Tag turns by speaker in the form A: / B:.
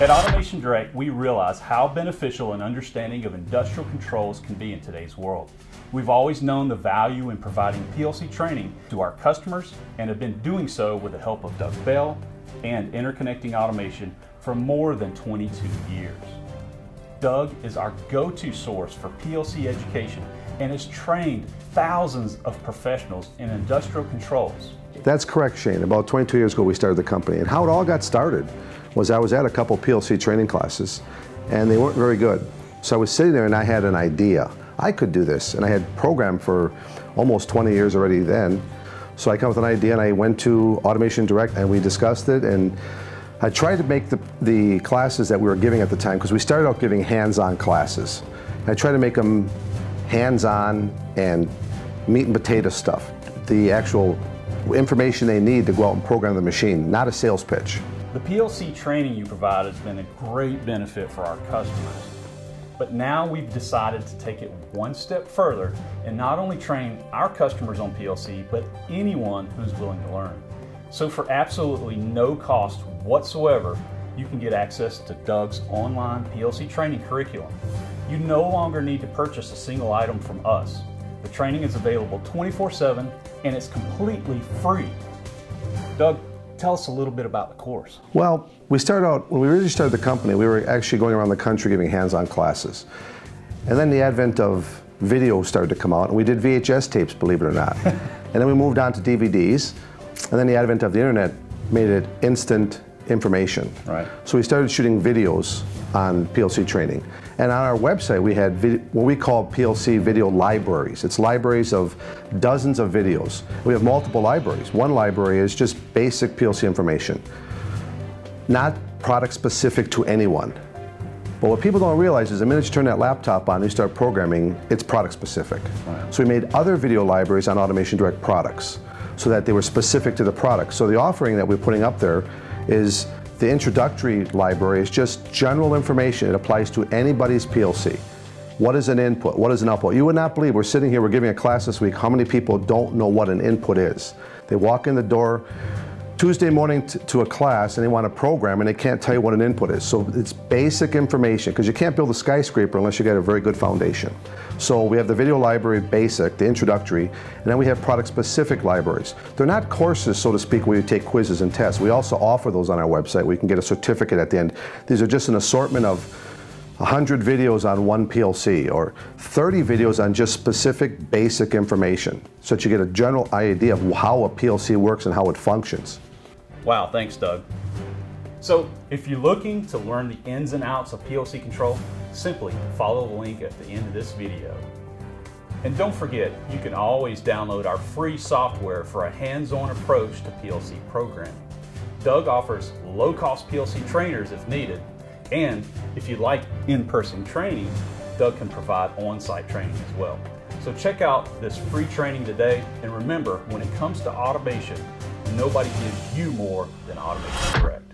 A: At Automation Direct, we realize how beneficial an understanding of industrial controls can be in today's world. We've always known the value in providing PLC training to our customers and have been doing so with the help of Doug Bell and Interconnecting Automation for more than 22 years. Doug is our go-to source for PLC education and has trained thousands of professionals in industrial controls.
B: That's correct, Shane. About 22 years ago, we started the company. And how it all got started was I was at a couple PLC training classes, and they weren't very good. So I was sitting there and I had an idea. I could do this. And I had programmed for almost 20 years already then. So I come with an idea and I went to Automation Direct and we discussed it. And I tried to make the, the classes that we were giving at the time, because we started out giving hands-on classes. I tried to make them hands-on and meat and potato stuff, the actual information they need to go out and program the machine, not a sales pitch.
A: The PLC training you provide has been a great benefit for our customers. But now we've decided to take it one step further and not only train our customers on PLC, but anyone who's willing to learn. So for absolutely no cost whatsoever, you can get access to Doug's online PLC training curriculum. You no longer need to purchase a single item from us. The training is available 24-7 and it's completely free. Doug, tell us a little bit about the course.
B: Well, we started out, when we really started the company, we were actually going around the country giving hands-on classes. And then the advent of video started to come out, and we did VHS tapes, believe it or not. and then we moved on to DVDs, and then the advent of the internet made it instant information.
A: Right.
B: So we started shooting videos on PLC training. And on our website, we had what we call PLC video libraries. It's libraries of dozens of videos. We have multiple libraries. One library is just basic PLC information, not product specific to anyone. But what people don't realize is the minute you turn that laptop on and you start programming, it's product specific. Right. So we made other video libraries on Automation Direct products so that they were specific to the product. So the offering that we're putting up there is the introductory library is just general information. It applies to anybody's PLC. What is an input? What is an output? You would not believe, we're sitting here, we're giving a class this week, how many people don't know what an input is. They walk in the door, Tuesday morning to a class and they want to program and they can't tell you what an input is. So it's basic information because you can't build a skyscraper unless you get a very good foundation. So we have the video library basic, the introductory, and then we have product specific libraries. They're not courses, so to speak, where you take quizzes and tests. We also offer those on our website. We can get a certificate at the end. These are just an assortment of 100 videos on one PLC or 30 videos on just specific basic information so that you get a general idea of how a PLC works and how it functions.
A: Wow, thanks, Doug. So, if you're looking to learn the ins and outs of PLC control, simply follow the link at the end of this video. And don't forget, you can always download our free software for a hands-on approach to PLC programming. Doug offers low-cost PLC trainers if needed, and if you like in-person training, Doug can provide on-site training as well. So check out this free training today, and remember, when it comes to automation, nobody gives you more than Automation Direct.